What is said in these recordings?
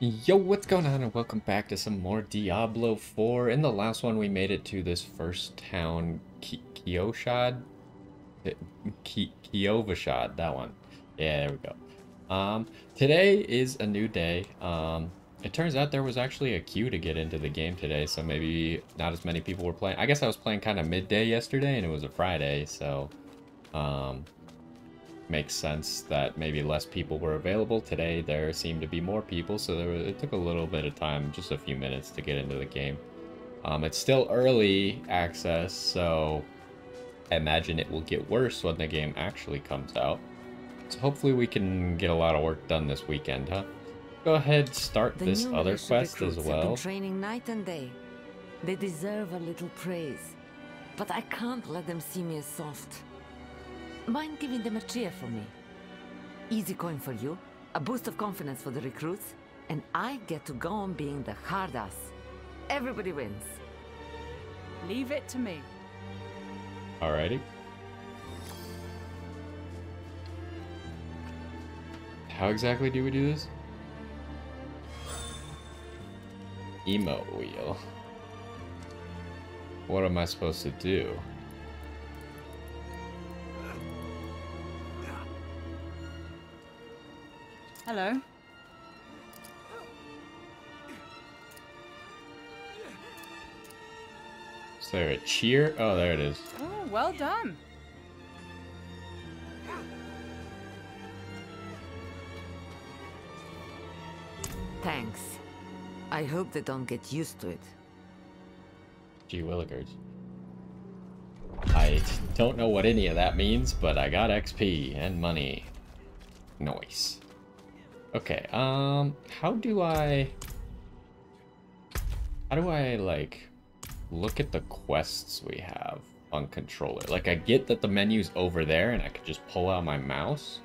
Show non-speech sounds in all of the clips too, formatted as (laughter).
Yo, what's going on and welcome back to some more Diablo 4. In the last one we made it to this first town, Ki Kioshad? Ki that one. Yeah, there we go. Um, today is a new day. Um, it turns out there was actually a queue to get into the game today, so maybe not as many people were playing. I guess I was playing kind of midday yesterday and it was a Friday, so... Um, makes sense that maybe less people were available. Today there seemed to be more people, so there, it took a little bit of time, just a few minutes to get into the game. Um, it's still early access, so I imagine it will get worse when the game actually comes out. So hopefully we can get a lot of work done this weekend, huh? Go ahead, start the this other quest as well. Training night and day. They deserve a little praise, but I can't let them see me as soft. Mind giving them a cheer for me? Easy coin for you, a boost of confidence for the recruits, and I get to go on being the hard ass. Everybody wins. Leave it to me. Alrighty. How exactly do we do this? Emo wheel. What am I supposed to do? Hello. Is there a cheer? Oh, there it is. Oh, well done. Thanks. I hope they don't get used to it. Gee willikers. I don't know what any of that means, but I got XP and money. Nice. Okay, um, how do I... How do I, like, look at the quests we have on controller? Like, I get that the menu's over there and I could just pull out my mouse.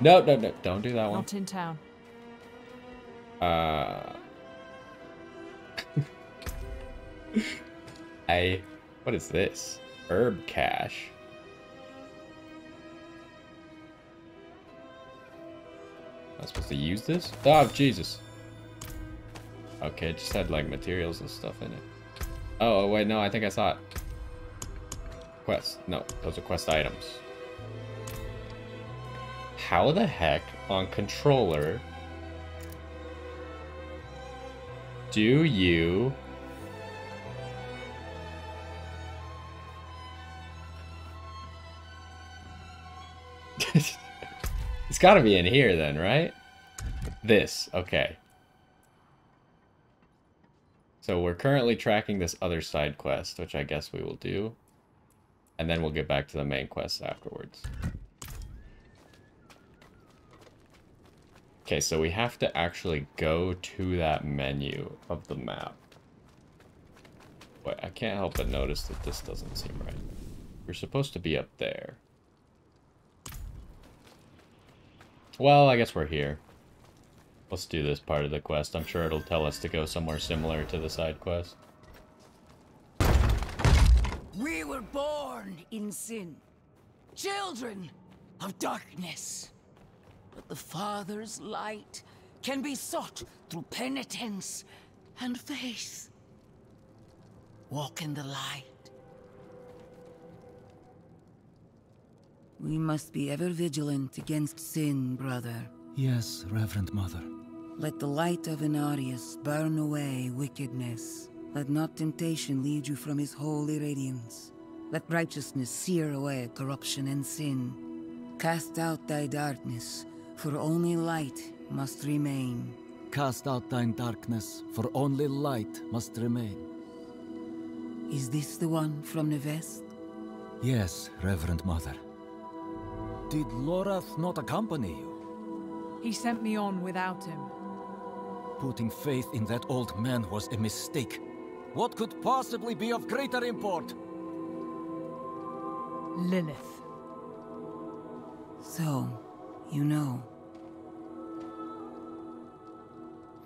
No, no, no, don't do that one. Not in town. Uh... (laughs) I... What is this? Herb cache. I supposed to use this? Oh, Jesus. Okay, it just had, like, materials and stuff in it. Oh, oh, wait, no, I think I saw it. Quest. No, those are quest items. How the heck, on controller, do you... it's gotta be in here then, right? This, okay. So we're currently tracking this other side quest, which I guess we will do. And then we'll get back to the main quest afterwards. Okay, so we have to actually go to that menu of the map. But I can't help but notice that this doesn't seem right. We're supposed to be up there. Well, I guess we're here. Let's do this part of the quest. I'm sure it'll tell us to go somewhere similar to the side quest. We were born in sin. Children of darkness. But the Father's light can be sought through penitence and faith. Walk in the light. We must be ever vigilant against sin, brother. Yes, Reverend Mother. Let the light of Inarius burn away wickedness. Let not temptation lead you from his holy radiance. Let righteousness sear away corruption and sin. Cast out thy darkness, for only light must remain. Cast out thine darkness, for only light must remain. Is this the one from the west? Yes, Reverend Mother. Did Lorath not accompany you? He sent me on without him. Putting faith in that old man was a mistake. What could possibly be of greater import? Lilith. So, you know.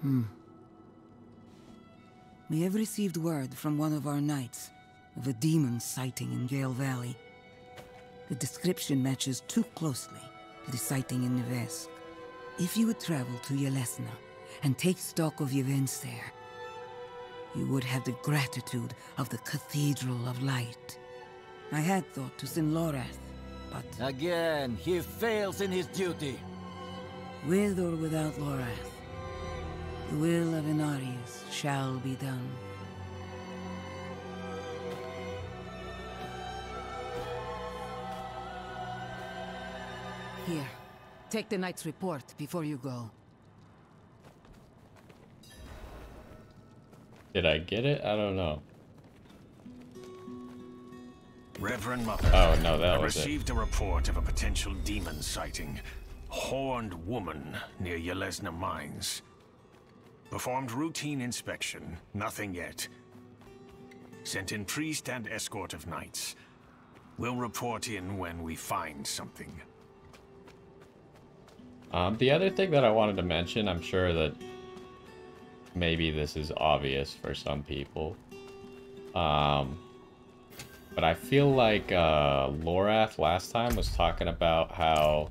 Hmm. We have received word from one of our knights of a demon sighting in Gale Valley. The description matches too closely to the sighting in Nevesk. If you would travel to Yelesna and take stock of events there, you would have the gratitude of the Cathedral of Light. I had thought to send Lorath, but Again, he fails in his duty. with or without Lorath, the will of Inarius shall be done. Here, take the knight's report before you go. Did I get it? I don't know. Reverend Mother. Oh, no, that I was it. received a report of a potential demon sighting. Horned woman near Yelesna Mines. Performed routine inspection. Nothing yet. Sent in priest and escort of knights. We'll report in when we find something. Um, the other thing that I wanted to mention, I'm sure that maybe this is obvious for some people. Um, but I feel like uh, Lorath last time was talking about how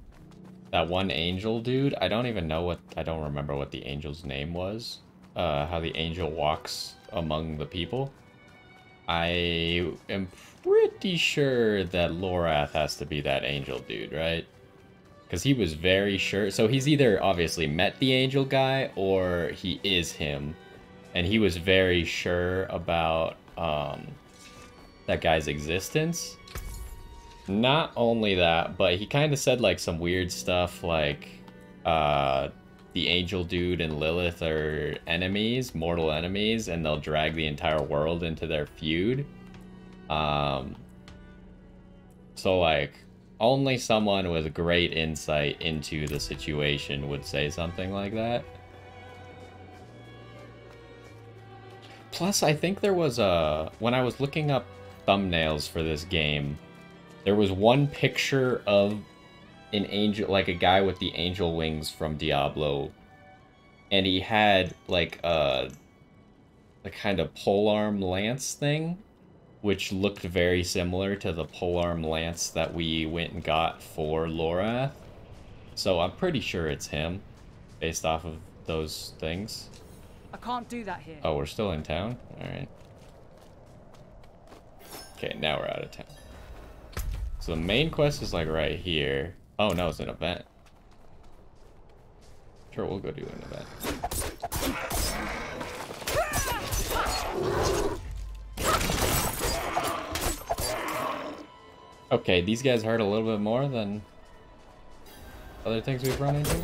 that one angel dude, I don't even know what, I don't remember what the angel's name was. Uh, how the angel walks among the people. I am pretty sure that Lorath has to be that angel dude, right? Because he was very sure. So he's either obviously met the angel guy or he is him. And he was very sure about um, that guy's existence. Not only that, but he kind of said like some weird stuff like uh, the angel dude and Lilith are enemies, mortal enemies, and they'll drag the entire world into their feud. Um, so like only someone with great insight into the situation would say something like that. Plus, I think there was a when I was looking up thumbnails for this game, there was one picture of an angel, like a guy with the angel wings from Diablo, and he had like uh, a a kind of polearm lance thing, which looked very similar to the polearm lance that we went and got for Lorath. So I'm pretty sure it's him, based off of those things. I can't do that here. Oh, we're still in town? Alright. Okay, now we're out of town. So the main quest is like right here. Oh no, it's an event. Sure, we'll go do an event. Okay, these guys hurt a little bit more than other things we've run into.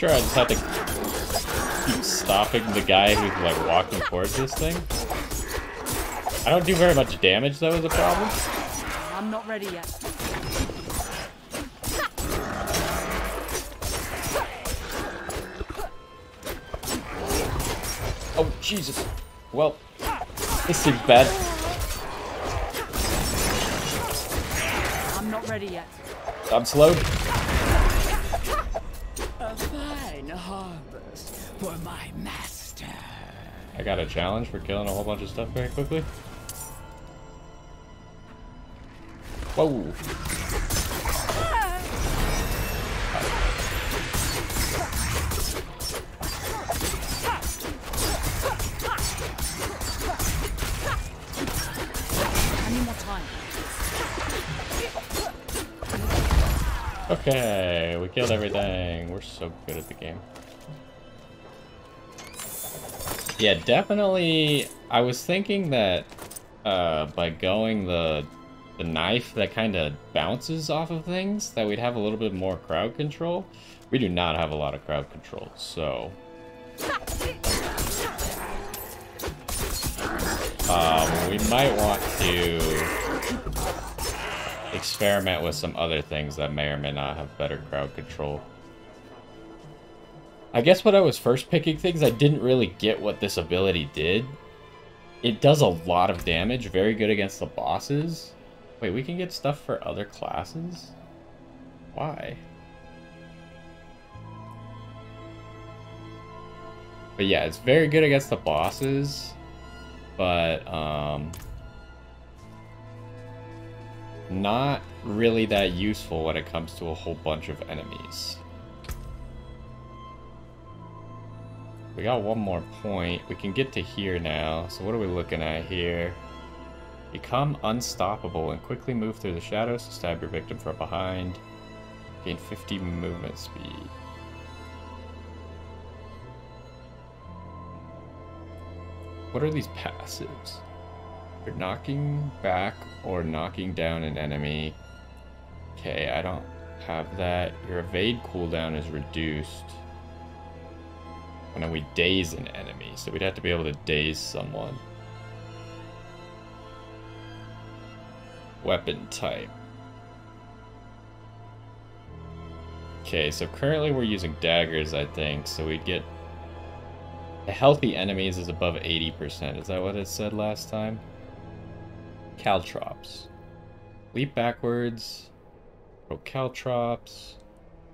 Sure I just have to keep stopping the guy who's like walking towards this thing? I don't do very much damage though is a problem. I'm not ready yet. Oh Jesus. Well, this seems bad. I'm not ready yet. I'm slowed. I got a challenge for killing a whole bunch of stuff very quickly. Whoa. Okay, we killed everything. We're so good at the game. Yeah, definitely. I was thinking that uh, by going the the knife that kind of bounces off of things, that we'd have a little bit more crowd control. We do not have a lot of crowd control, so. Um, we might want to experiment with some other things that may or may not have better crowd control. I guess when I was first picking things, I didn't really get what this ability did. It does a lot of damage, very good against the bosses. Wait, we can get stuff for other classes? Why? But yeah, it's very good against the bosses, but um, not really that useful when it comes to a whole bunch of enemies. We got one more point. We can get to here now. So what are we looking at here? Become unstoppable and quickly move through the shadows to stab your victim from behind. Gain 50 movement speed. What are these passives? You're knocking back or knocking down an enemy. Okay, I don't have that. Your evade cooldown is reduced. And then we daze an enemy, so we'd have to be able to daze someone. Weapon type. Okay, so currently we're using daggers, I think, so we'd get the healthy enemies is above 80%. Is that what it said last time? Caltrops. Leap backwards. Throw Caltrops.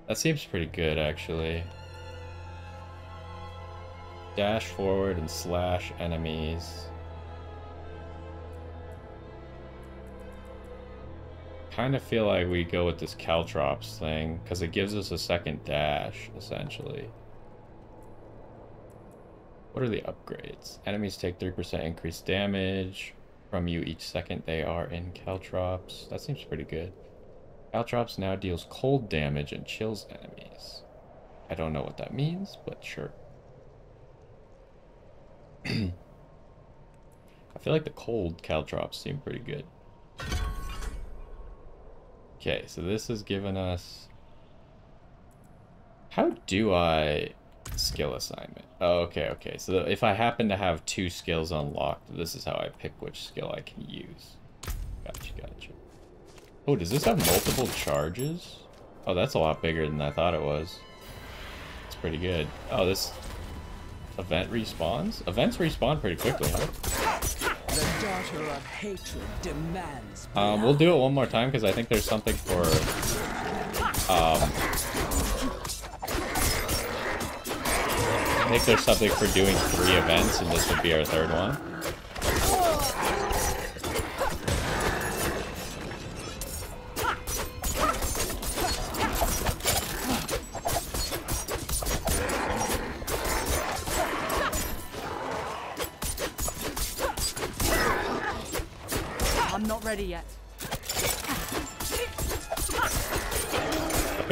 That seems pretty good, actually. Dash forward and slash enemies. kind of feel like we go with this Caltrops thing, because it gives us a second dash, essentially. What are the upgrades? Enemies take 3% increased damage from you each second they are in Caltrops. That seems pretty good. Caltrops now deals cold damage and chills enemies. I don't know what that means, but sure. Feel like the cold Caltrops seem pretty good. Okay, so this has given us... How do I skill assignment? Oh, okay, okay. So if I happen to have two skills unlocked, this is how I pick which skill I can use. Gotcha, gotcha. Oh, does this have multiple charges? Oh, that's a lot bigger than I thought it was. It's pretty good. Oh, this event respawns? Events respawn pretty quickly, huh? Um, we'll do it one more time because I think there's something for um, I think there's something for doing three events, and this would be our third one.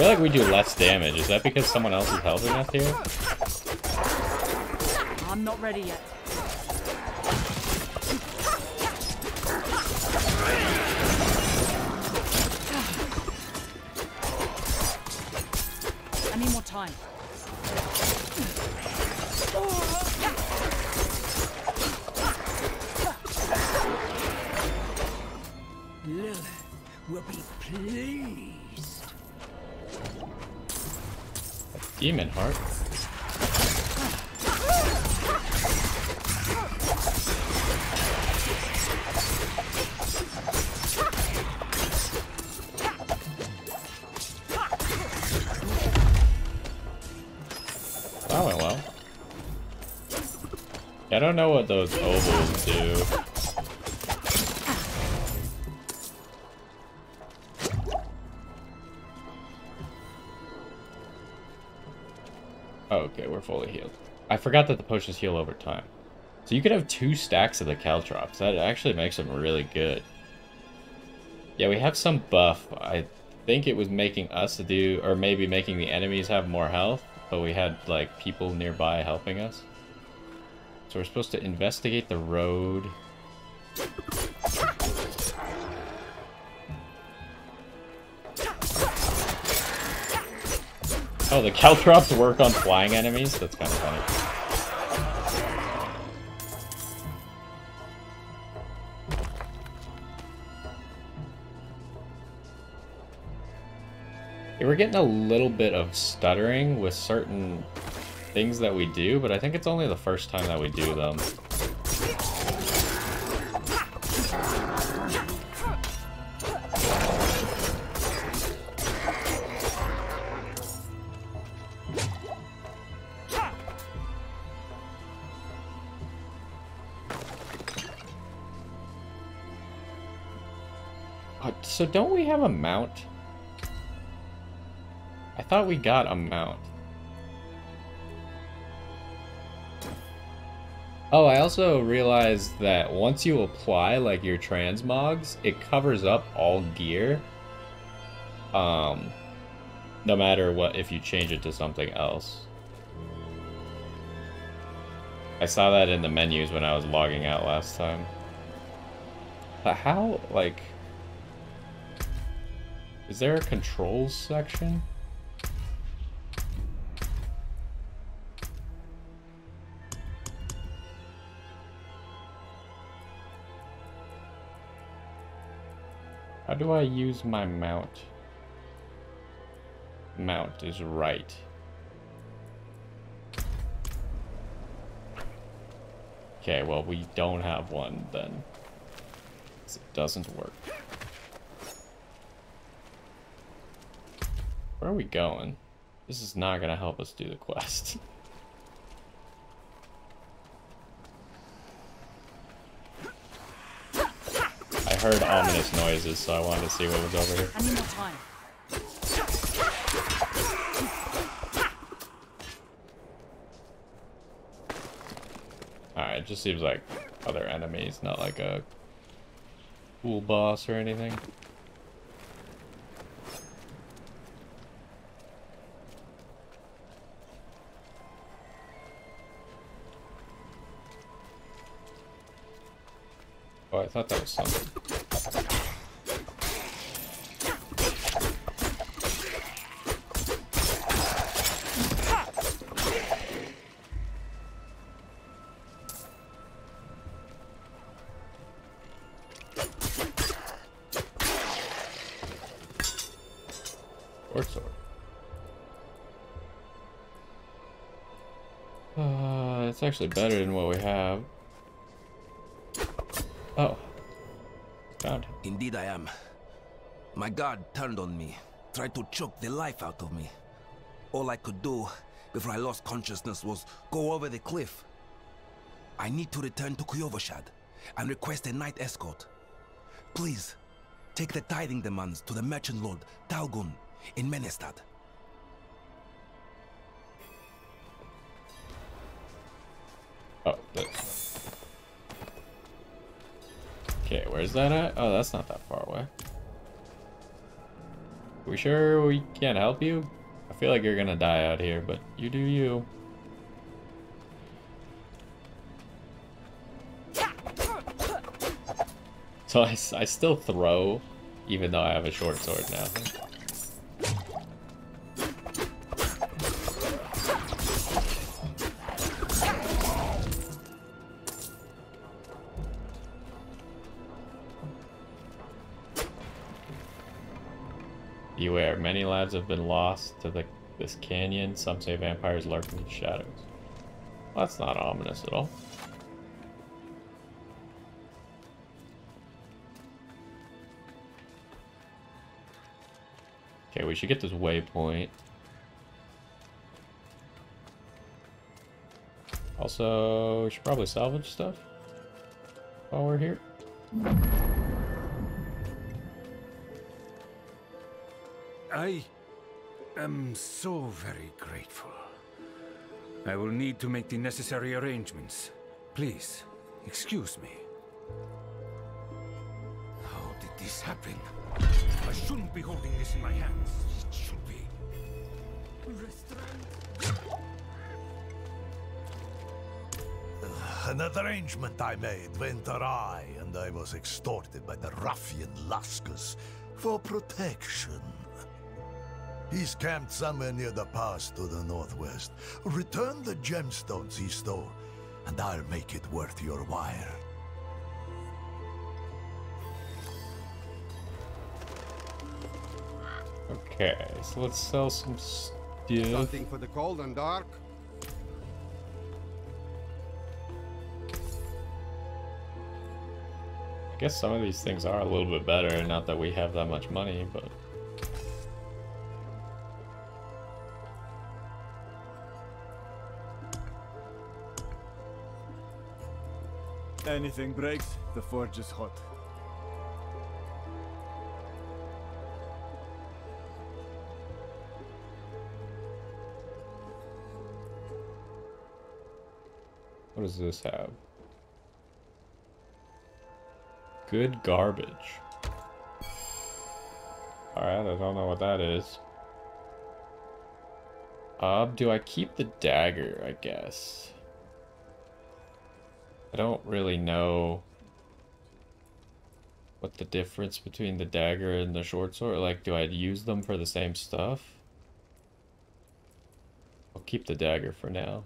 Feel like we do less damage. Is that because someone else is helping us here? I'm not ready yet. Don't know what those ovals do. Oh, okay, we're fully healed. I forgot that the potions heal over time. So you could have two stacks of the Caltrops. That actually makes them really good. Yeah, we have some buff. I think it was making us do, or maybe making the enemies have more health, but we had, like, people nearby helping us. So we're supposed to investigate the road. Oh, the Caltrops work on flying enemies? That's kind of funny. we're getting a little bit of stuttering with certain things that we do, but I think it's only the first time that we do them. Uh, so don't we have a mount? I thought we got a mount. Oh, I also realized that once you apply like your transmogs, it covers up all gear. Um, no matter what, if you change it to something else. I saw that in the menus when I was logging out last time. But how, like... Is there a controls section? How do I use my mount? Mount is right. Okay, well, we don't have one then. It doesn't work. Where are we going? This is not gonna help us do the quest. (laughs) heard ominous noises, so I wanted to see what was over here. I need time. Alright, it just seems like other enemies, not like a cool boss or anything. Oh, I thought that was something. Uh, it's actually better than what we have. Oh. Found. Indeed I am. My guard turned on me, tried to choke the life out of me. All I could do before I lost consciousness was go over the cliff. I need to return to Kyovashad and request a knight escort. Please, take the tithing demands to the merchant lord Talgun in Menestad. Where's that at? Oh, that's not that far away. We sure we can't help you? I feel like you're gonna die out here, but you do you. So I, I still throw, even though I have a short sword now. Have been lost to the this canyon. Some say vampires lurk in the shadows. Well, that's not ominous at all. Okay, we should get this waypoint. Also, we should probably salvage stuff while we're here. I am so very grateful. I will need to make the necessary arrangements. Please, excuse me. How did this happen? I shouldn't be holding this in my hands. It should be. An arrangement I made went awry, and I was extorted by the ruffian Laskus for protection. He's camped somewhere near the pass to the northwest. Return the gemstones he stole, and I'll make it worth your while. Okay, so let's sell some stuff. Something for the cold and dark. I guess some of these things are a little bit better, not that we have that much money, but... Anything breaks, the forge is hot. What does this have? Good garbage. Alright, I don't know what that is. Um, do I keep the dagger, I guess? I don't really know what the difference between the dagger and the short sword, like, do I use them for the same stuff? I'll keep the dagger for now.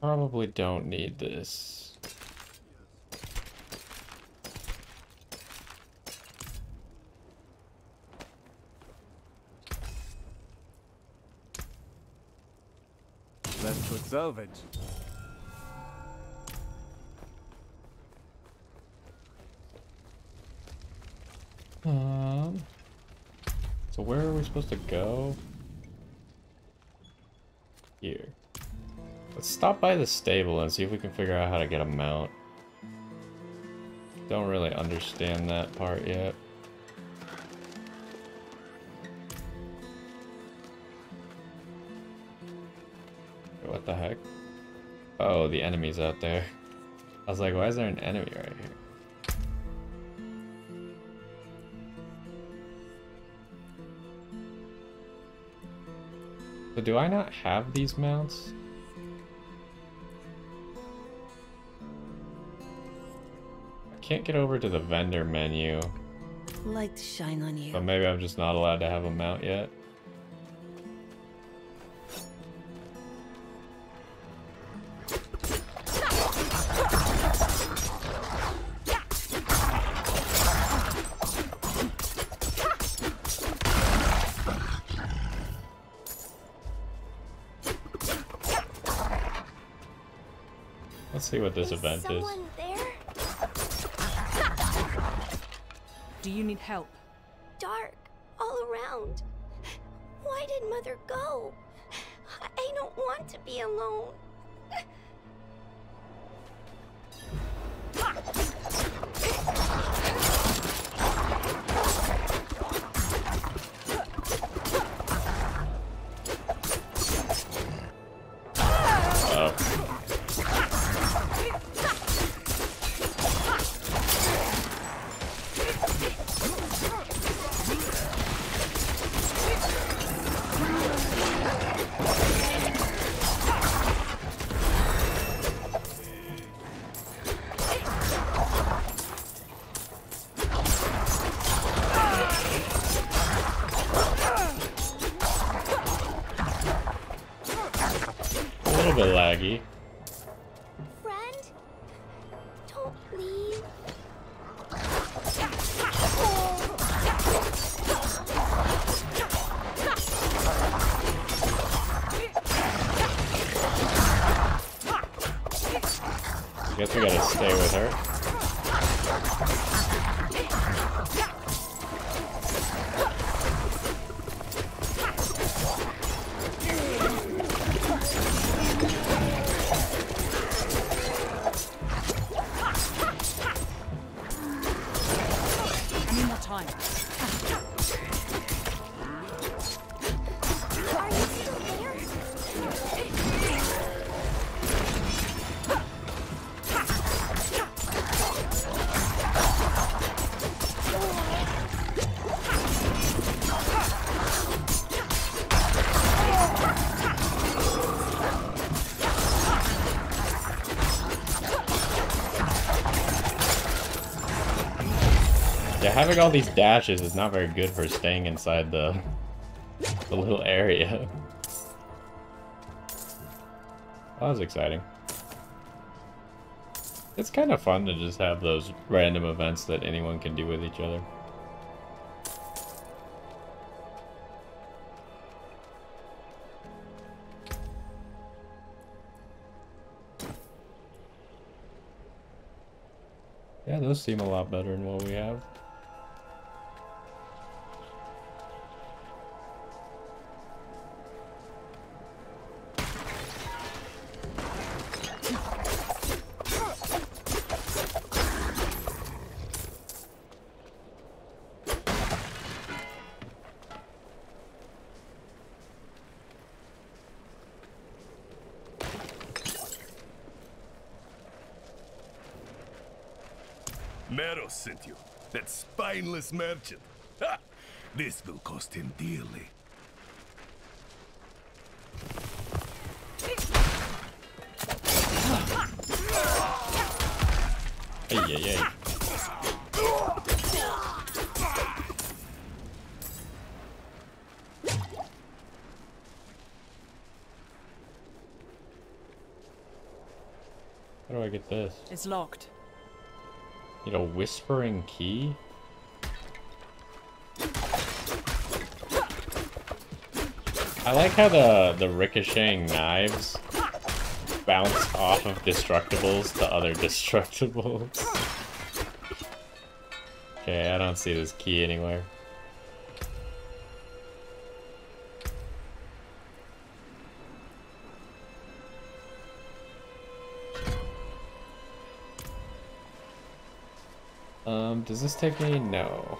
Probably don't need this. Let's put salvage. Um. So where are we supposed to go? Here. Let's stop by the stable and see if we can figure out how to get a mount. Don't really understand that part yet. The heck? Oh, the enemy's out there. I was like, why is there an enemy right here? So do I not have these mounts? I can't get over to the vendor menu, Light shine on you. but maybe I'm just not allowed to have a mount yet. Let's this event is. there? Do you need help? Dark all around. Why did Mother go? I don't want to be alone. Having all these dashes is not very good for staying inside the, the little area. That was exciting. It's kind of fun to just have those random events that anyone can do with each other. Yeah, those seem a lot better than what we have. Sent you. That spineless merchant. Ha! This will cost him dearly. Hey, hey, hey. How do I get this? It's locked. Need a whispering key? I like how the, the ricocheting knives bounce off of destructibles to other (laughs) destructibles. okay, I don't see this key anywhere. Um, does this take me? No.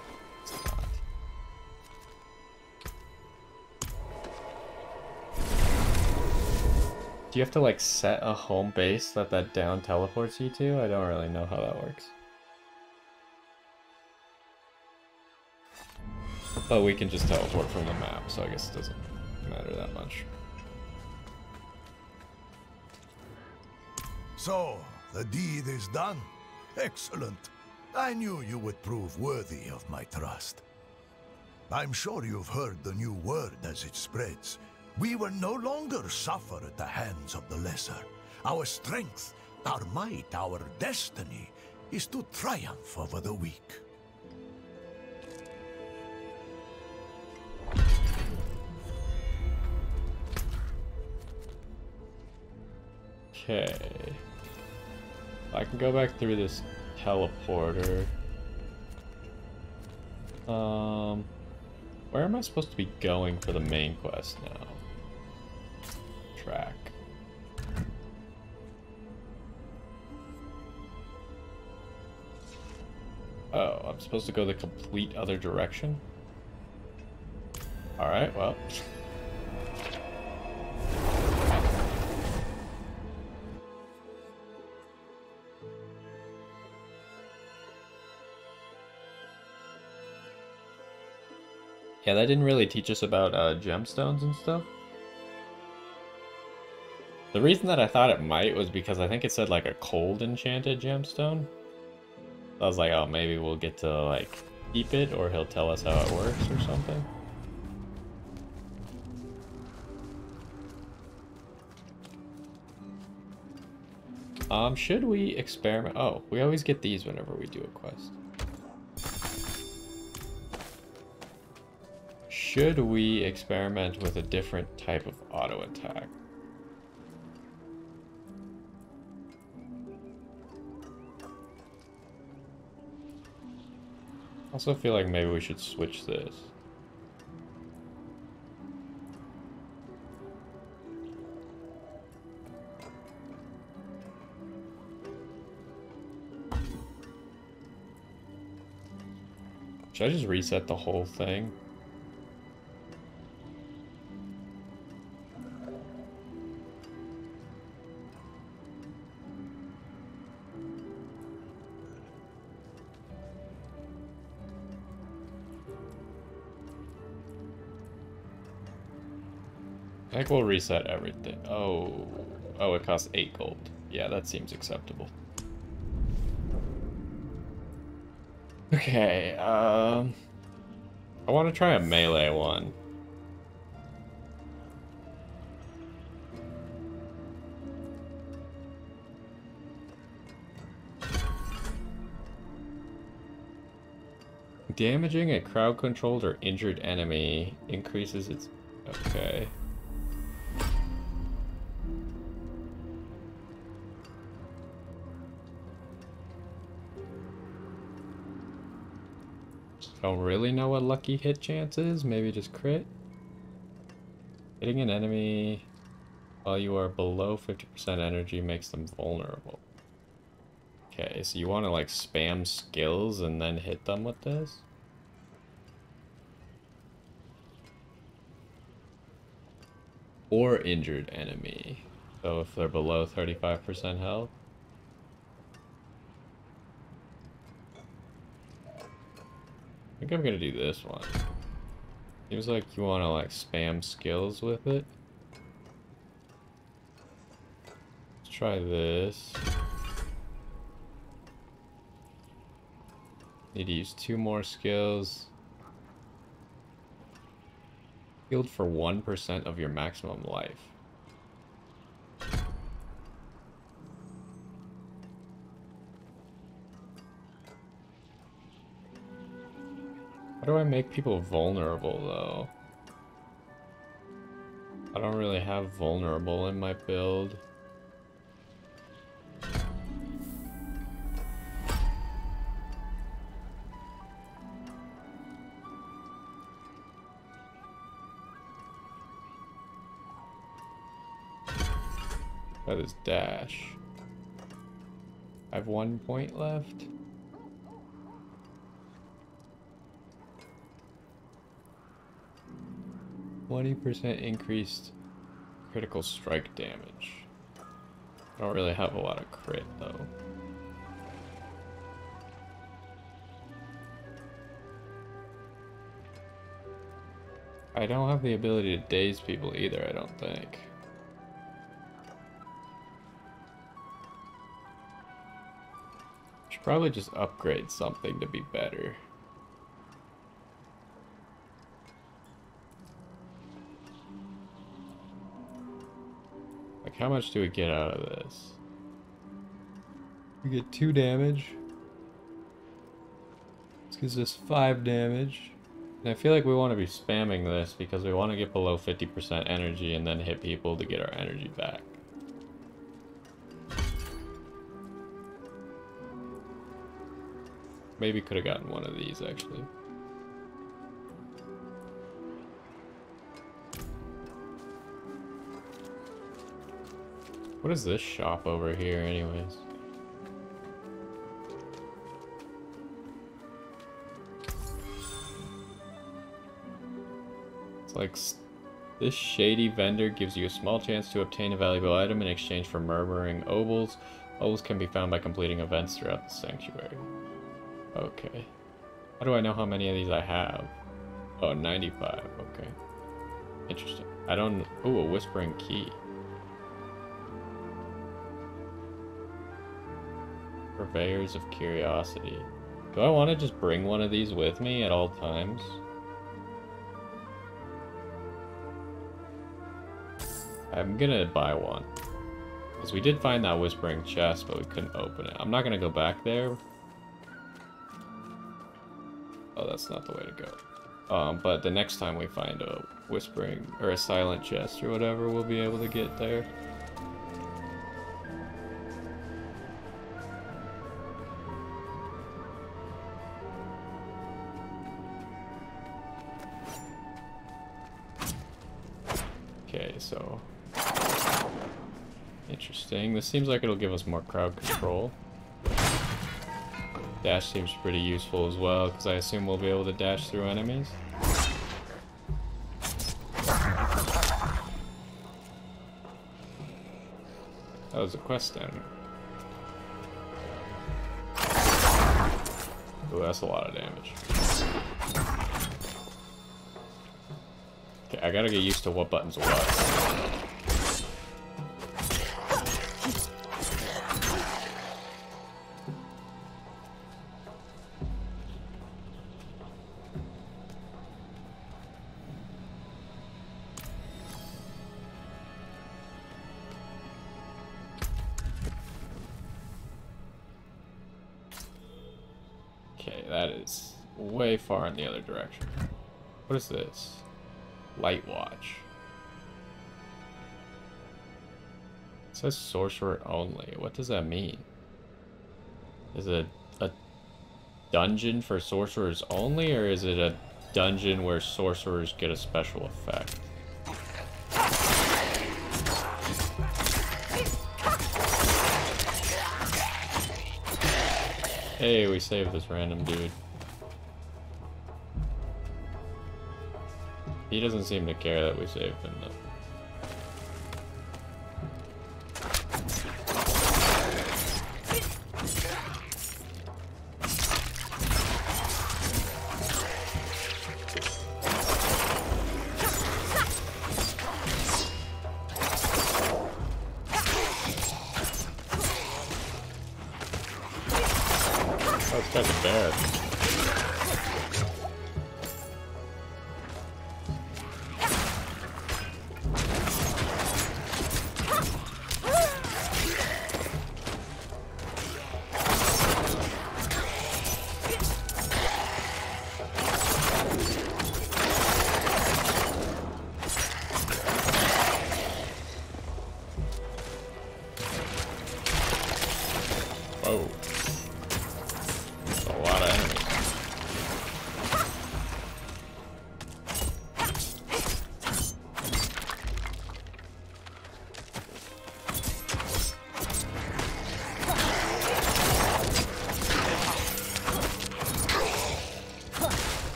Do you have to like set a home base that that down teleports you to? I don't really know how that works. But we can just teleport from the map, so I guess it doesn't matter that much. So, the deed is done. Excellent. I knew you would prove worthy of my trust. I'm sure you've heard the new word as it spreads. We will no longer suffer at the hands of the lesser. Our strength, our might, our destiny is to triumph over the weak. Okay. I can go back through this teleporter. Um, where am I supposed to be going for the main quest now? Track. Oh, I'm supposed to go the complete other direction? Alright, well. Yeah, that didn't really teach us about uh, gemstones and stuff. The reason that I thought it might was because I think it said like a cold enchanted gemstone. I was like, oh, maybe we'll get to like keep it or he'll tell us how it works or something. Um, should we experiment? Oh, we always get these whenever we do a quest. Should we experiment with a different type of auto attack? Also feel like maybe we should switch this. Should I just reset the whole thing? Think we'll reset everything. Oh, oh, it costs eight gold. Yeah, that seems acceptable. Okay, um, I want to try a melee one. Damaging a crowd-controlled or injured enemy increases its... Okay. Don't really know what lucky hit chance is. Maybe just crit. Hitting an enemy while you are below 50% energy makes them vulnerable. Okay, so you want to like spam skills and then hit them with this? Or injured enemy. So if they're below 35% health. Think I'm gonna do this one. Seems like you want to like spam skills with it. Let's try this. Need to use two more skills. Healed for 1% of your maximum life. How do I make people vulnerable, though? I don't really have vulnerable in my build. That is dash. I have one point left. Twenty percent increased critical strike damage. I don't really have a lot of crit though. I don't have the ability to daze people either, I don't think. Should probably just upgrade something to be better. How much do we get out of this? We get 2 damage. This gives us 5 damage. And I feel like we want to be spamming this because we want to get below 50% energy and then hit people to get our energy back. Maybe could have gotten one of these actually. What is this shop over here anyways? It's like this shady vendor gives you a small chance to obtain a valuable item in exchange for murmuring obols. Obols can be found by completing events throughout the sanctuary. Okay. How do I know how many of these I have? Oh, 95. Okay. Interesting. I don't... Ooh, a whispering key. Purveyors of Curiosity. Do I want to just bring one of these with me at all times? I'm gonna buy one. Because we did find that whispering chest, but we couldn't open it. I'm not gonna go back there. Oh, that's not the way to go. Um, but the next time we find a whispering, or a silent chest or whatever, we'll be able to get there. Seems like it'll give us more crowd control. Dash seems pretty useful as well, because I assume we'll be able to dash through enemies. That was a quest down. Ooh, that's a lot of damage. Okay, I gotta get used to what buttons what. Other direction. What is this? Light Watch. It says sorcerer only. What does that mean? Is it a dungeon for sorcerers only, or is it a dungeon where sorcerers get a special effect? Hey, we saved this random dude. He doesn't seem to care that we saved him though.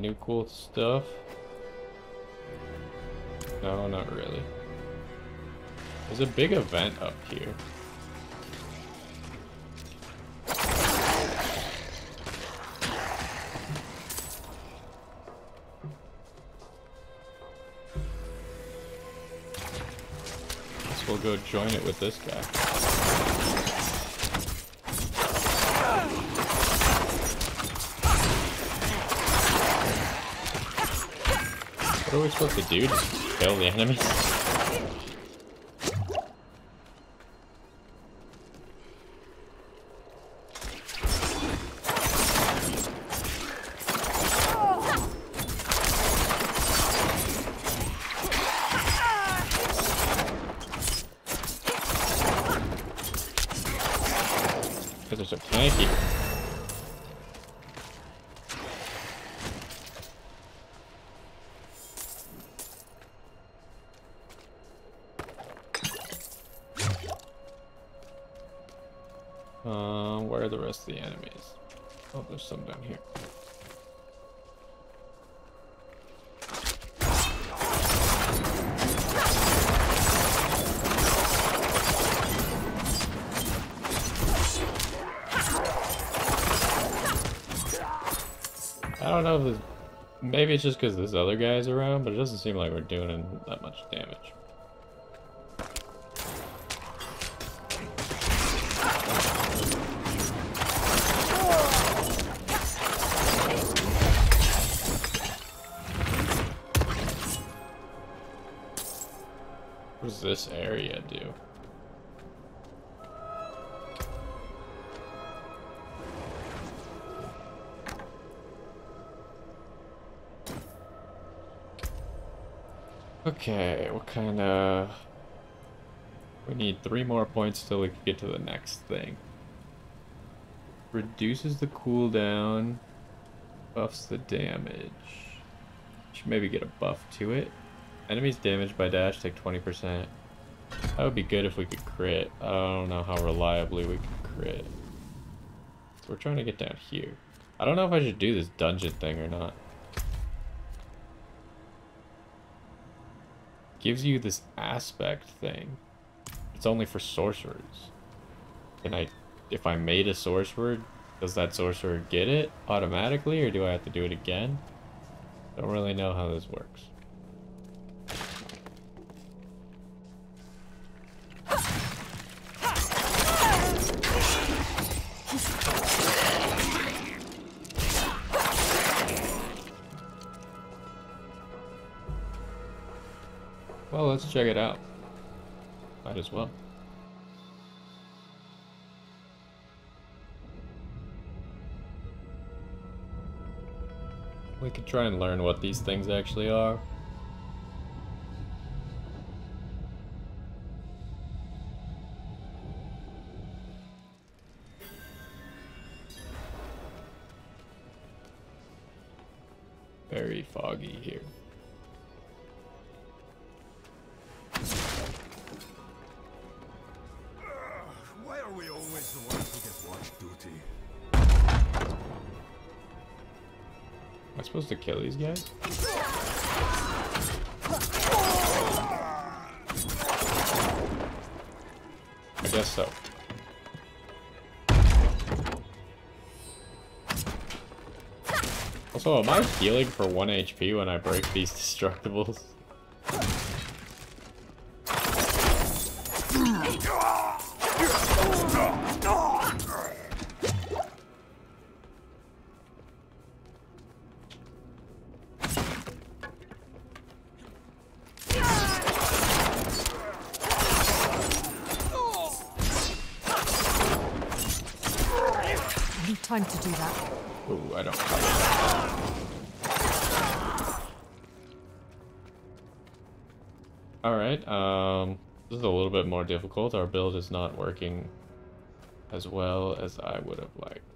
New cool stuff? No, not really. There's a big event up here. Guess we'll go join it with this guy. What are we supposed to do? Just kill the enemies? Maybe it's just because this other guy's around, but it doesn't seem like we're doing that much damage. What does this area do? Okay, what kind of... We need three more points till we can get to the next thing. Reduces the cooldown, buffs the damage. Should maybe get a buff to it. Enemies damaged by dash take 20%. That would be good if we could crit. I don't know how reliably we can crit. So we're trying to get down here. I don't know if I should do this dungeon thing or not. Gives you this aspect thing. It's only for sorcerers. Can I, if I made a sorcerer, does that sorcerer get it automatically or do I have to do it again? Don't really know how this works. Well, let's check it out. Might as well. We could try and learn what these things actually are. Very foggy here. These guys? I guess so. Also, am I healing for 1 HP when I break these (laughs) destructibles? That. Ooh, I don't Alright, um, this is a little bit more difficult. Our build is not working as well as I would have liked.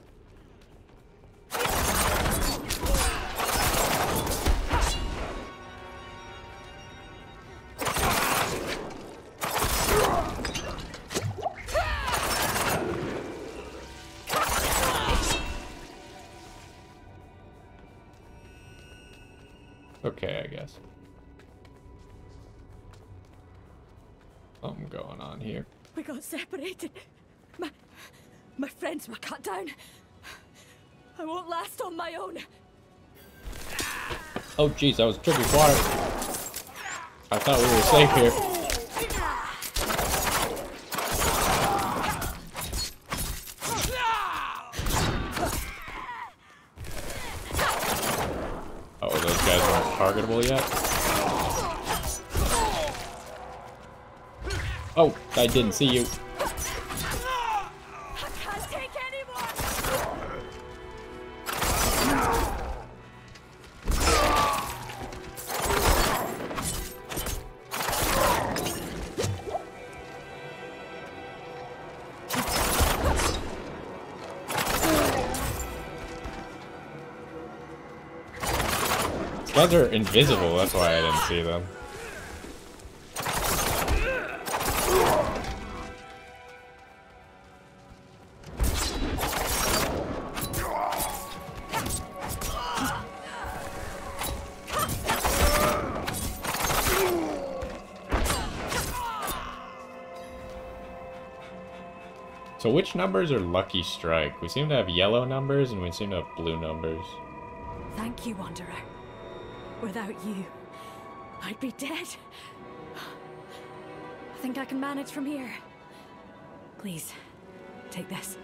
Jeez, that was tricky water. I thought we were safe here. Oh, those guys aren't targetable yet? Oh, I didn't see you. Are invisible, that's why I didn't see them. So which numbers are Lucky Strike? We seem to have yellow numbers and we seem to have blue numbers. Thank you, Wanderer. Without you, I'd be dead. I think I can manage from here. Please, take this.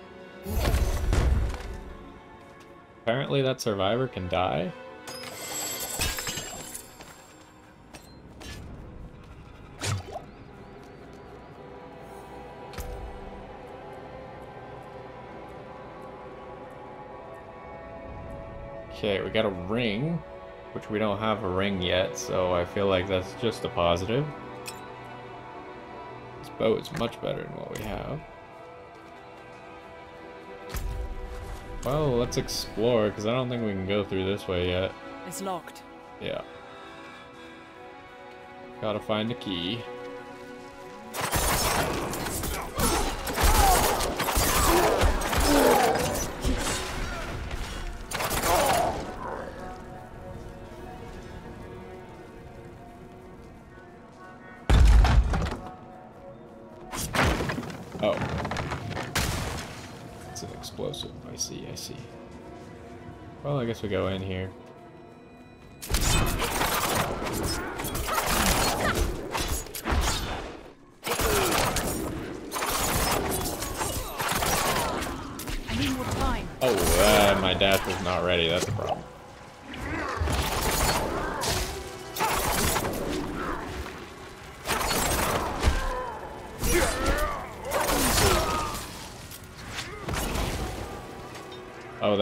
Apparently that survivor can die. Okay, we got a ring, which we don't have a ring yet, so I feel like that's just a positive. This bow is much better than what we have. Well, let's explore, because I don't think we can go through this way yet. It's locked. Yeah. Gotta find the key. Guess we go in here. I need more time. Oh, uh, my dash was not ready. That's a problem.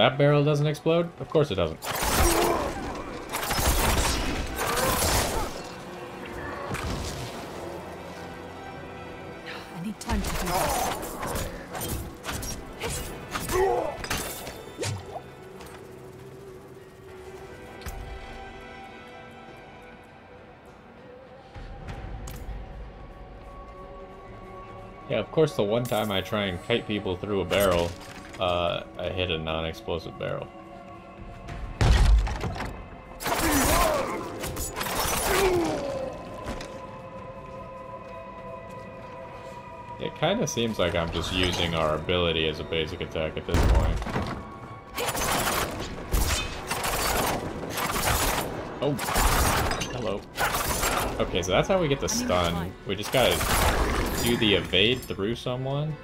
that barrel doesn't explode? Of course it doesn't. Yeah, of course the one time I try and kite people through a barrel, uh, I hit a non-explosive barrel. It kind of seems like I'm just using our ability as a basic attack at this point. Oh, hello. Okay, so that's how we get the stun. We just gotta do the evade through someone.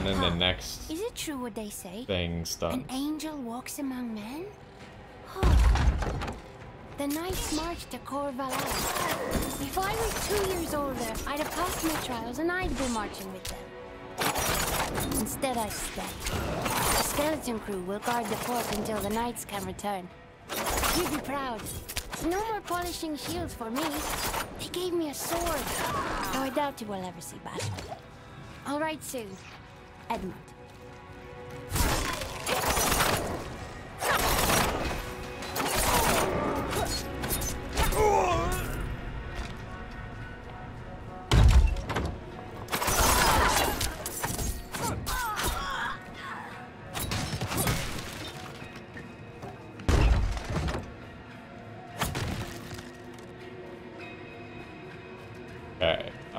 And then the next Is it true what they say? thing stun. An angel walks among men? the knights march to Cor If I were two years older, I'd have passed my trials and I'd be marching with them. Instead, I stay. The skeleton crew will guard the fort until the knights can return. You'd be proud. No more polishing shields for me. They gave me a sword. Though I doubt you will ever see battle. All right, soon. Edmund.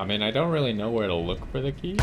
I mean, I don't really know where to look for the key.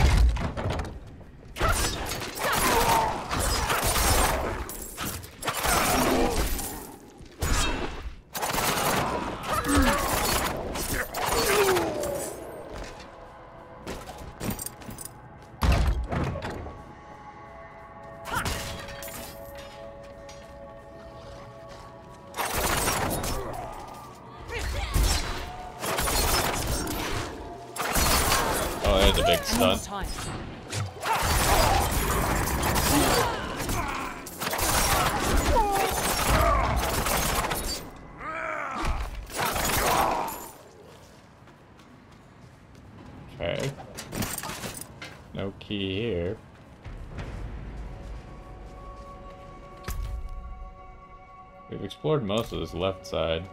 Explored most of this left side.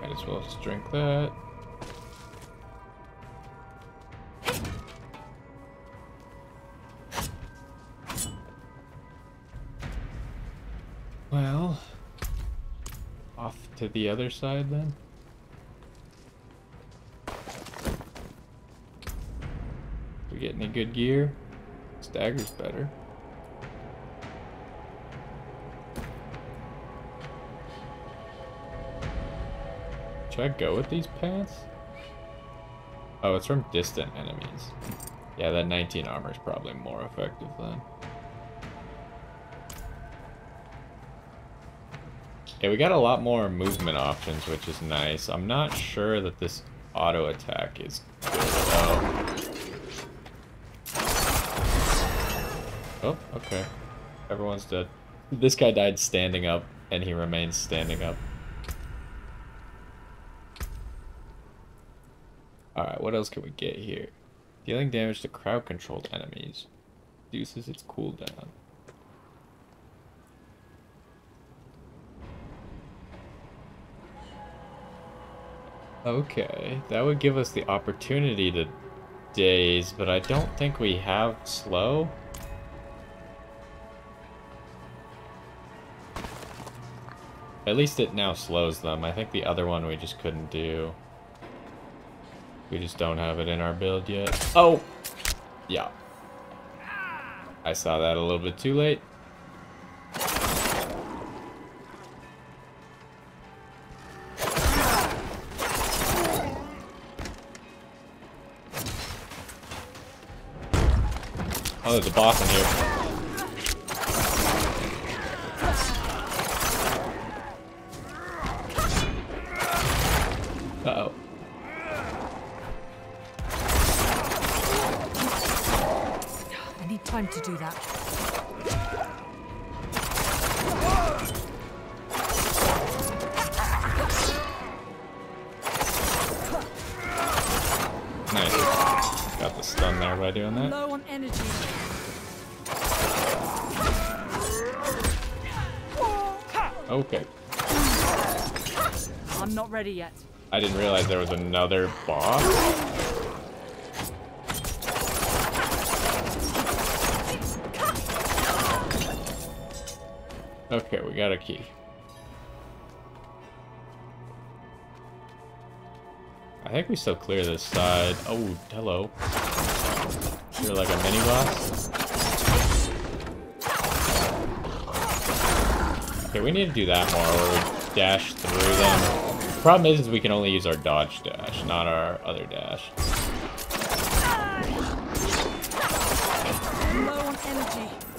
Might as well just drink that. Well, off to the other side then. Good gear? Stagger's better. Should I go with these pants? Oh, it's from distant enemies. Yeah, that 19 armor is probably more effective then. Yeah, we got a lot more movement options, which is nice. I'm not sure that this auto attack is good though. Oh, okay. Everyone's dead. This guy died standing up, and he remains standing up. Alright, what else can we get here? Dealing damage to crowd-controlled enemies. Reduces its cooldown. Okay, that would give us the opportunity to daze, but I don't think we have slow. At least it now slows them. I think the other one we just couldn't do. We just don't have it in our build yet. Oh! Yeah. I saw that a little bit too late. Oh, there's a boss in here. Okay. I'm not ready yet. I didn't realize there was another boss. Okay, we got a key. I think we still clear this side. Oh, hello. You're like a mini boss. Okay, we need to do that more, dash through them. Problem is, is we can only use our dodge dash, not our other dash. Low on energy.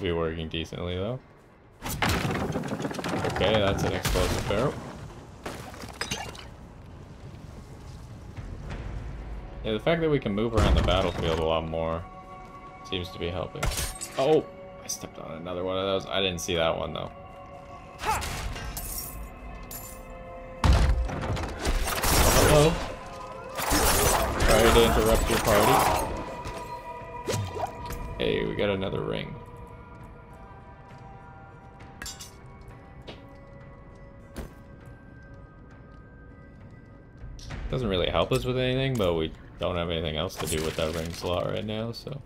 To be working decently though. Okay, that's an explosive barrel. Yeah, the fact that we can move around the battlefield a lot more seems to be helping. Oh! I stepped on another one of those. I didn't see that one though. Hello. Sorry to interrupt your party. Hey, we got another ring. Help us with anything, but we don't have anything else to do with that ring slot right now, so.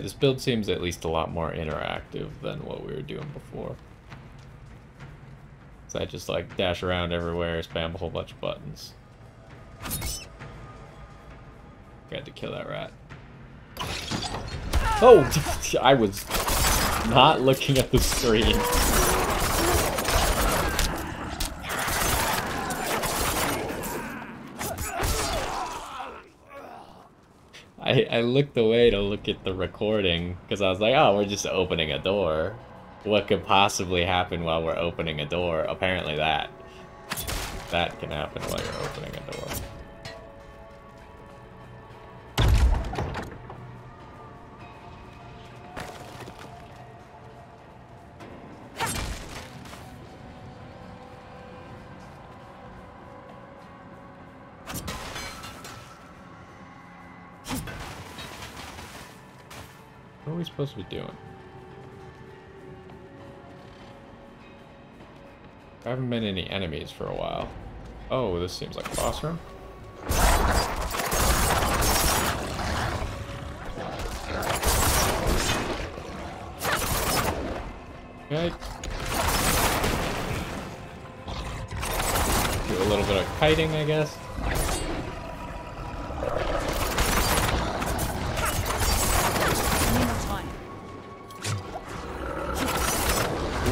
This build seems at least a lot more interactive than what we were doing before. So I just like dash around everywhere, spam a whole bunch of buttons. Got to kill that rat. Oh, (laughs) I was not looking at the screen. I, looked away to look at the recording because I was like, oh, we're just opening a door. What could possibly happen while we're opening a door? Apparently that. That can happen while you're opening a door. Are we doing? There haven't been any enemies for a while. Oh, this seems like a boss room. Okay. Do a little bit of kiting, I guess.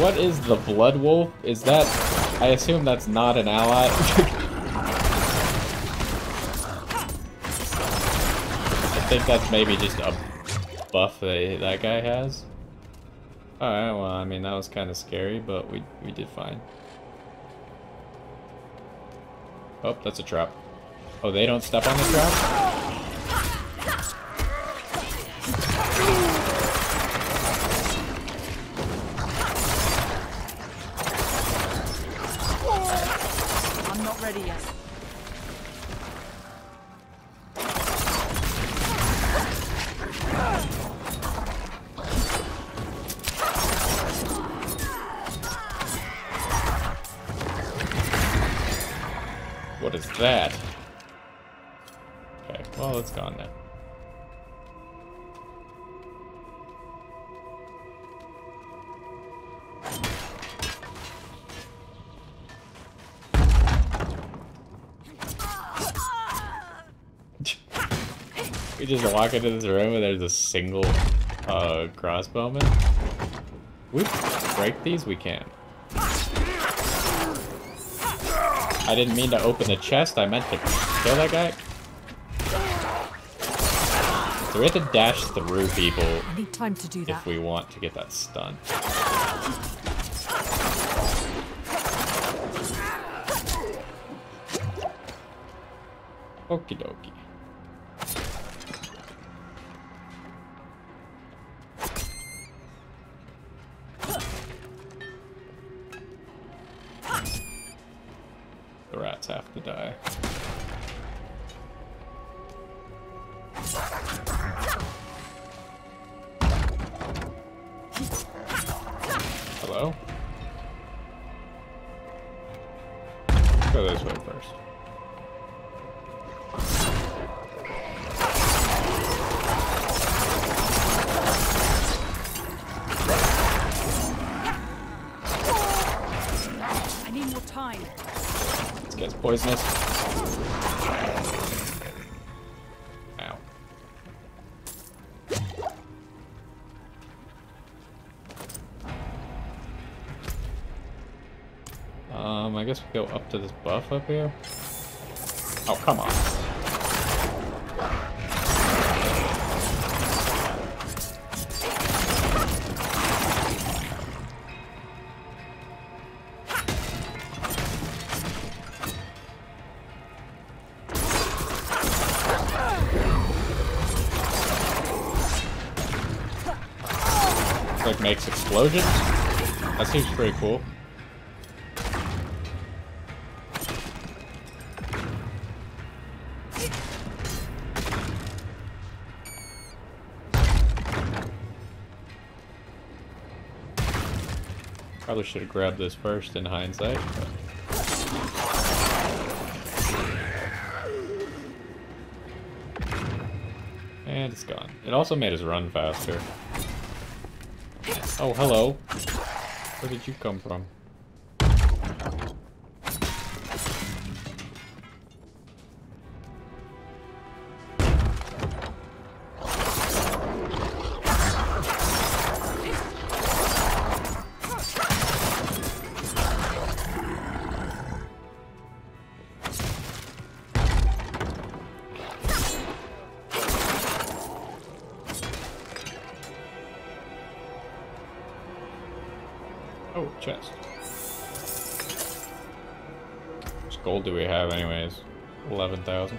What is the Blood Wolf? Is that... I assume that's not an ally. I think that's maybe just a buff that that guy has. Alright, well, I mean, that was kind of scary, but we, we did fine. Oh, that's a trap. Oh, they don't step on the trap? I'm just walk into this room and there's a single uh, crossbowman. We break these? We can. I didn't mean to open the chest, I meant to kill that guy. So we have to dash through people I need time to do that. if we want to get that stun. Okie dokie. Buff up here. Oh, come on. like makes explosions. That seems pretty cool. Probably should have grabbed this first in hindsight. And it's gone. It also made us run faster. Oh, hello. Where did you come from? Have anyways? 11,000.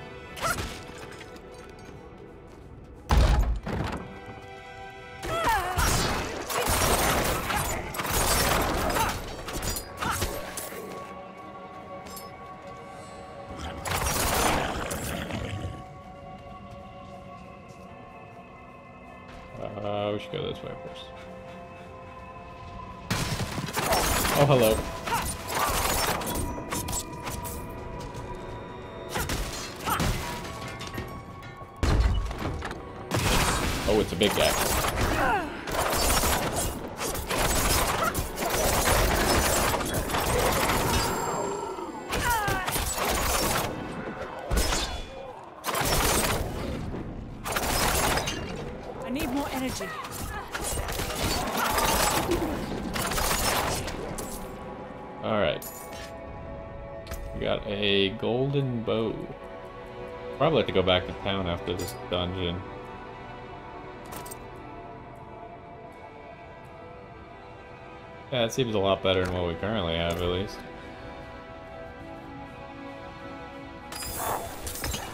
To go back to town after this dungeon. Yeah, it seems a lot better than what we currently have, at least.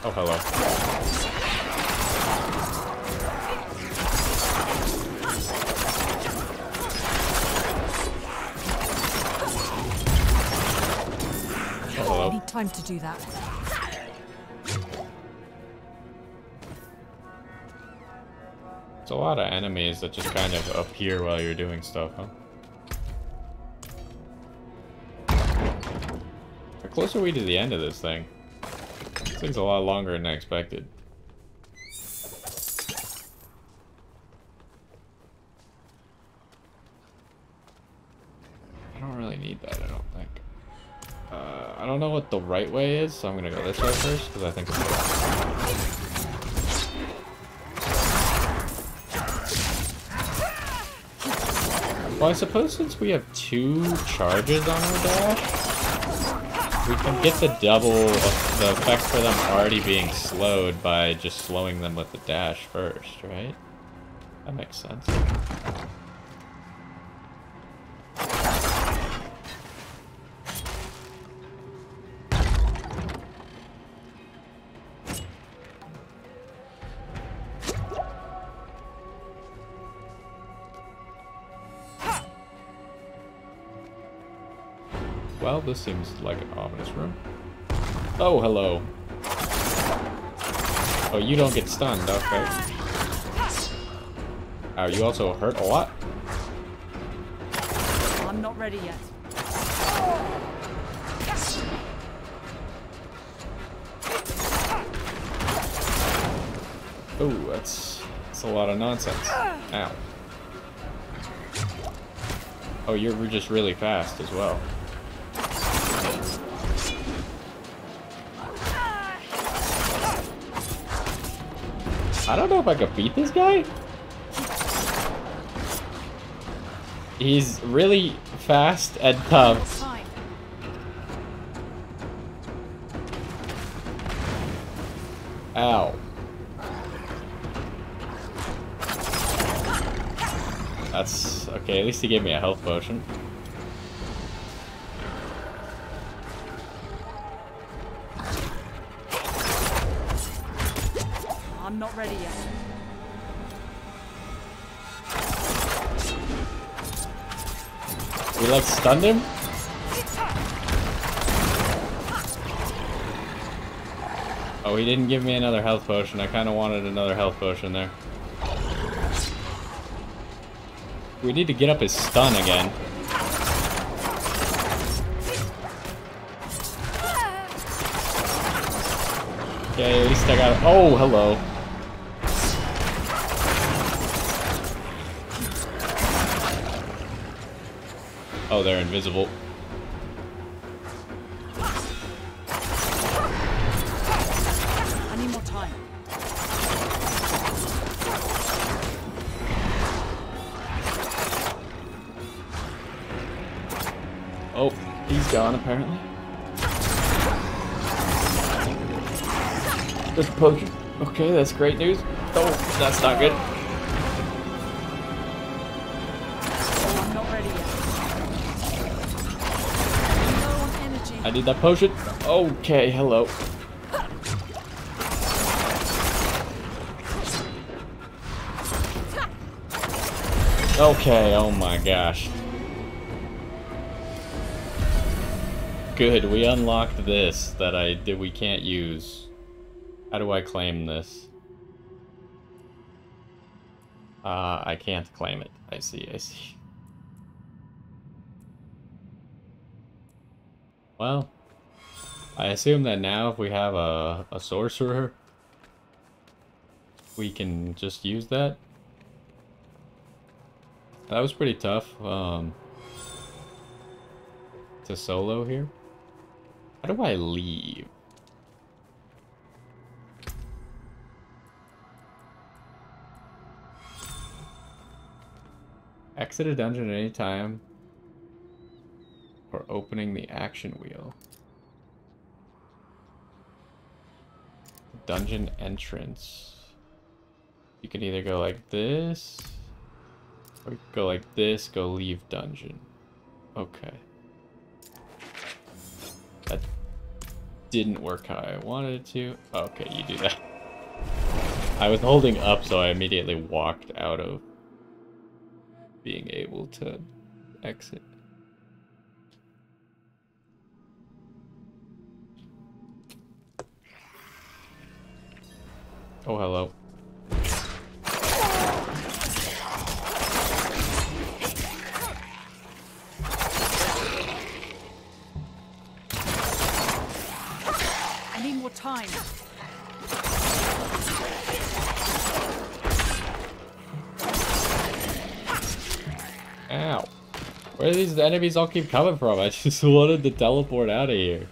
Oh, hello. Oh, I hello. need time to do that. A lot of enemies that just kind of appear while you're doing stuff, huh? How close we to the end of this thing? This takes a lot longer than I expected. I don't really need that, I don't think. Uh, I don't know what the right way is, so I'm gonna go this way first, because I think it's Well, I suppose since we have two charges on our dash, we can get the double, the effect for them already being slowed by just slowing them with the dash first, right? That makes sense. This seems like an ominous room. Oh, hello. Oh, you don't get stunned, okay. Oh, you also hurt a lot? I'm not ready yet. Oh, that's, that's a lot of nonsense. Ow. Oh, you're just really fast as well. I don't know if I could beat this guy. He's really fast and tough. Ow. That's okay, at least he gave me a health potion. Like stunned him? Oh, he didn't give me another health potion. I kind of wanted another health potion there. We need to get up his stun again. Okay, at least I got. Oh, hello. Oh, they're invisible. I need more time. Oh, he's gone apparently. A potion. Okay, that's great news. Oh, that's not good. Need that potion. Okay, hello. Okay, oh my gosh. Good, we unlocked this that I did we can't use. How do I claim this? Uh, I can't claim it. I see, I see. Well, I assume that now if we have a, a sorcerer, we can just use that. That was pretty tough um, to solo here. How do I leave? Exit a dungeon at any time opening the action wheel. Dungeon entrance. You can either go like this, or go like this, go leave dungeon. Okay. That didn't work how I wanted it to. Okay, you do that. I was holding up, so I immediately walked out of being able to exit. Oh, hello. I need more time. Ow. Where do these enemies all keep coming from? I just (laughs) wanted to teleport out of here.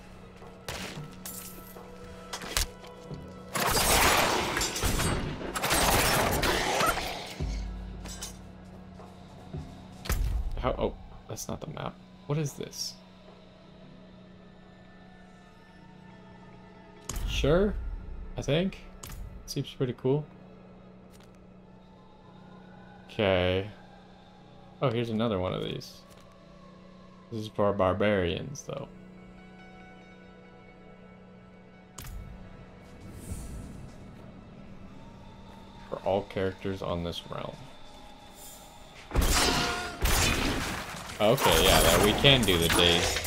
Sure, I think. Seems pretty cool. Okay. Oh, here's another one of these. This is for barbarians, though. For all characters on this realm. Okay, yeah, that we can do the days.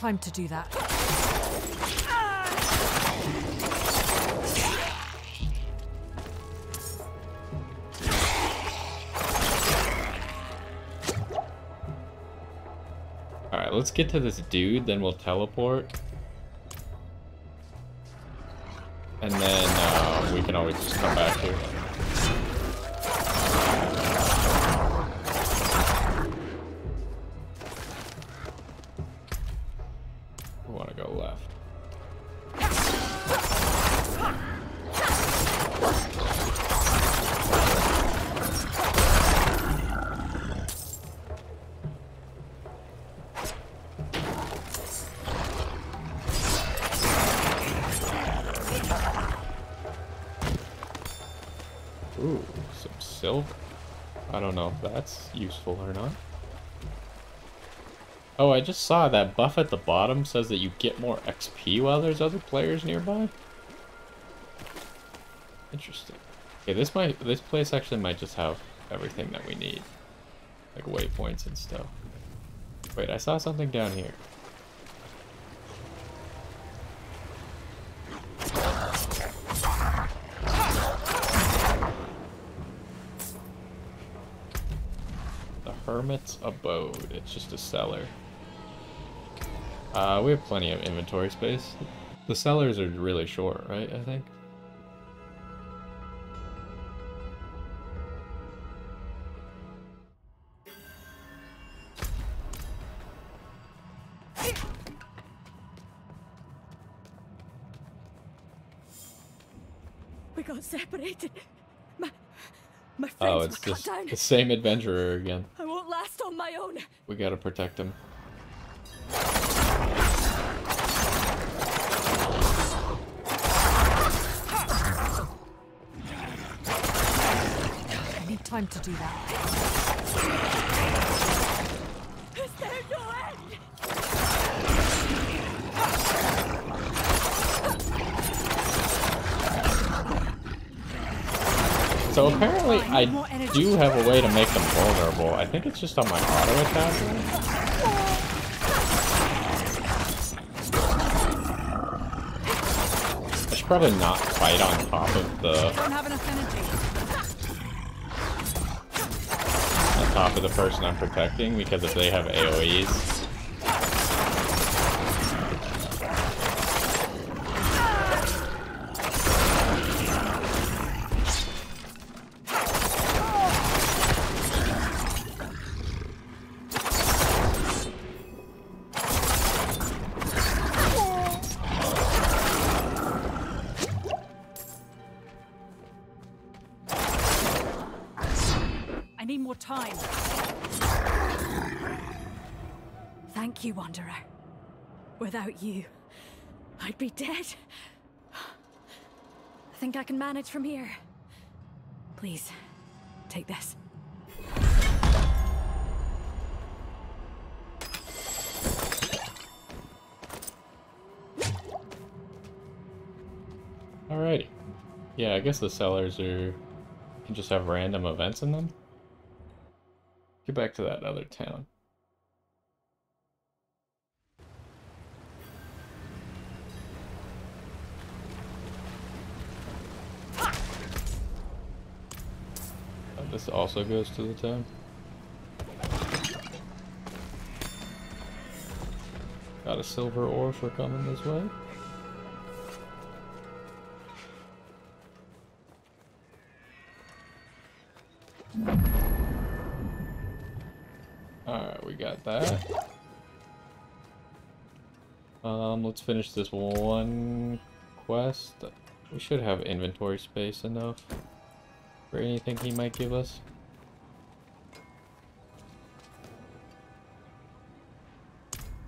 Time to do that. Alright, let's get to this dude, then we'll teleport. And then uh, we can always just come back here. I don't know if that's useful or not. Oh, I just saw that buff at the bottom says that you get more XP while there's other players nearby. Interesting. Okay, this might this place actually might just have everything that we need. Like waypoints and stuff. Wait, I saw something down here. The Hermit's Abode. It's just a cellar. Uh, we have plenty of inventory space. The cellars are really short, right, I think? We got separated. My, my friends Oh, were it's cut just down. the same adventurer again. I won't last on my own. We gotta protect him. I need time to do that. Is there no end? So apparently I do have a way to make them vulnerable. I think it's just on my auto attack. I should probably not fight on top of the on top of the person I'm protecting because if they have AoEs, more time. Thank you, Wanderer. Without you, I'd be dead. I think I can manage from here. Please, take this. Alrighty. Yeah, I guess the cellars are can just have random events in them. Get back to that other town. Uh, This also goes to the town. Got a silver ore for coming this way. Alright, we got that. Um, let's finish this one quest. We should have inventory space enough for anything he might give us.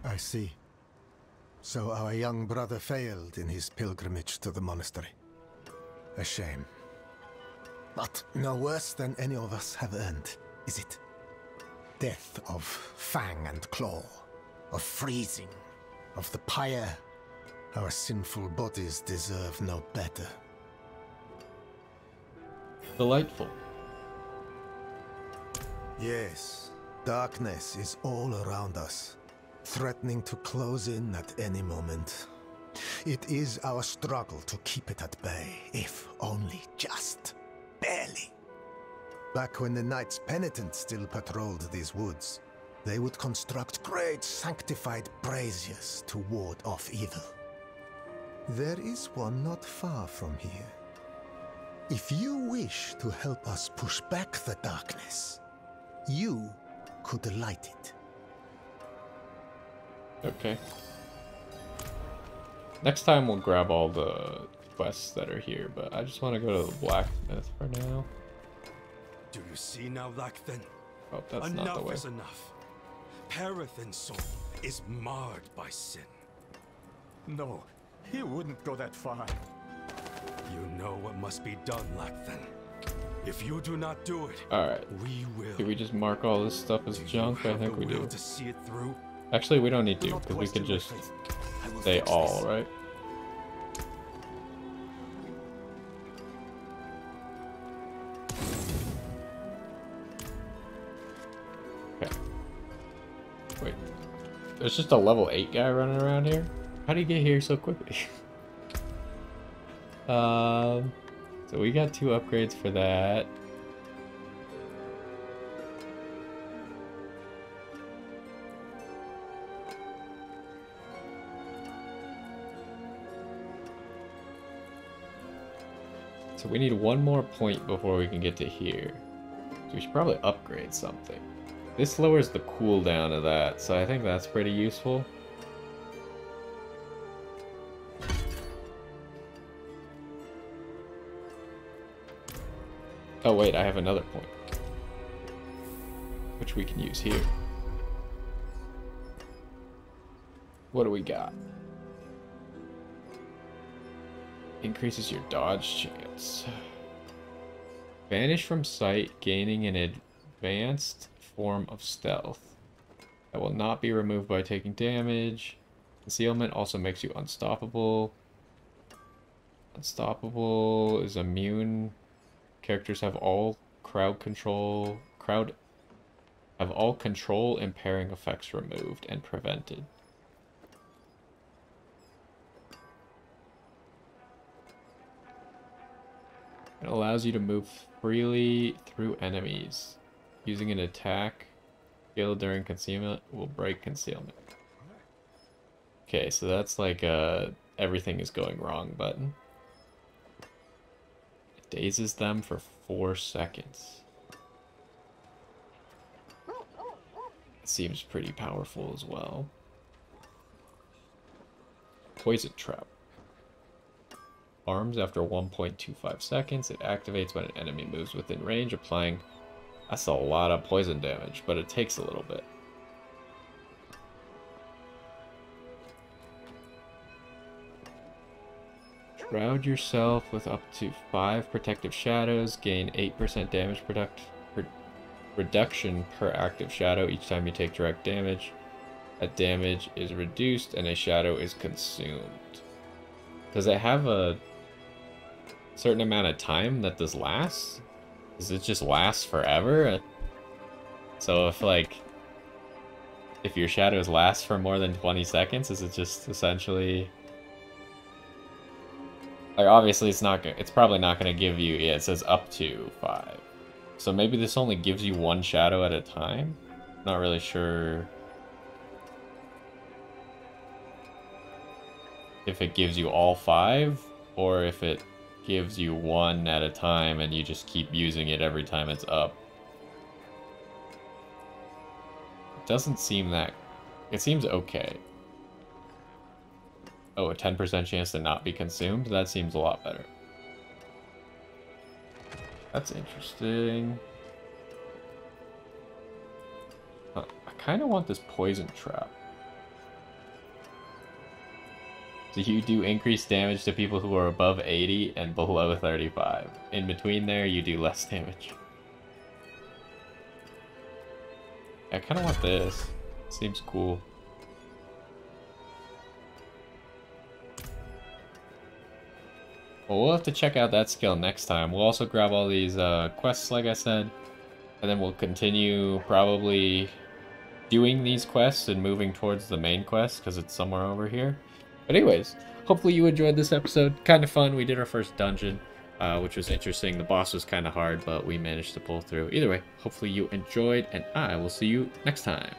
I see. So our young brother failed in his pilgrimage to the monastery. A shame. But no worse than any of us have earned, is it? Death of fang and claw, of freezing, of the pyre. Our sinful bodies deserve no better. Delightful. Yes, darkness is all around us, threatening to close in at any moment. It is our struggle to keep it at bay, if only just barely. Back when the Knights Penitent still patrolled these woods, they would construct great sanctified braziers to ward off evil. There is one not far from here. If you wish to help us push back the darkness, you could light it. Okay. Next time we'll grab all the quests that are here, but I just want to go to the blacksmith for now. Do you see now, Lacthen? Oh, that's enough not the way. is enough. Perethin's soul is marred by sin. No, he wouldn't go that far. You know what must be done, Lacthen. If you do not do it, Alright. we will. Do we just mark all this stuff as junk? I think we do. to see it through? Actually, we don't need to, because we can just say all, right? There's just a level 8 guy running around here? How did he get here so quickly? (laughs) um, so we got two upgrades for that. So we need one more point before we can get to here. So we should probably upgrade something. This lowers the cooldown of that, so I think that's pretty useful. Oh wait, I have another point. Which we can use here. What do we got? Increases your dodge chance. Vanish from sight, gaining an advanced form of stealth. That will not be removed by taking damage. Concealment also makes you unstoppable. Unstoppable is immune. Characters have all crowd control. Crowd have all control impairing effects removed and prevented. It allows you to move freely through enemies. Using an attack skill during concealment will break concealment. Okay, so that's like a everything is going wrong button. It dazes them for four seconds. Seems pretty powerful as well. Poison trap. Arms after 1.25 seconds. It activates when an enemy moves within range, applying... That's a lot of poison damage, but it takes a little bit. Shroud yourself with up to 5 protective shadows. Gain 8% damage product, re reduction per active shadow each time you take direct damage. A damage is reduced and a shadow is consumed. Does it have a certain amount of time that this lasts? Does it just last forever? So if like if your shadows last for more than 20 seconds, is it just essentially like obviously it's not it's probably not going to give you yeah, it says up to 5. So maybe this only gives you one shadow at a time? Not really sure. if it gives you all five, or if it gives you one at a time and you just keep using it every time it's up. It doesn't seem that... It seems okay. Oh, a 10% chance to not be consumed? That seems a lot better. That's interesting. I kind of want this poison trap. So you do increased damage to people who are above 80 and below 35. In between there, you do less (laughs) damage. I kind of want this. Seems cool. Well, we'll have to check out that skill next time. We'll also grab all these uh, quests, like I said. And then we'll continue probably doing these quests and moving towards the main quest because it's somewhere over here. But anyways, hopefully you enjoyed this episode. Kind of fun. We did our first dungeon, uh, which was interesting. The boss was kind of hard, but we managed to pull through. Either way, hopefully you enjoyed, and I will see you next time.